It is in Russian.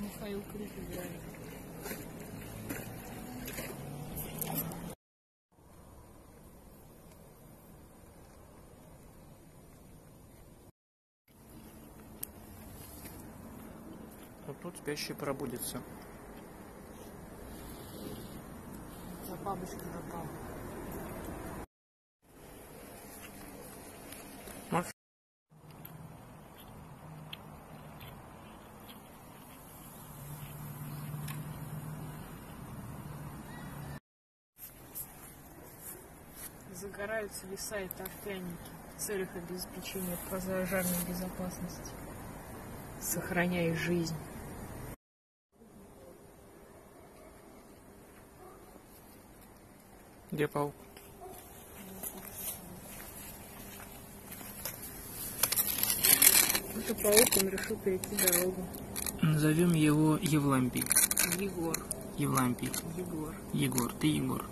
Михаил Круг играет. Вот тут спящий пробудится. За бабочкой напал. Загораются леса и торфяники в целях обеспечения пожарной безопасности, сохраняя жизнь. Где паук? Это паук, он решил перейти дорогу. Назовем его Евлампий. Егор. Евлампий. Егор. Егор, ты Егор.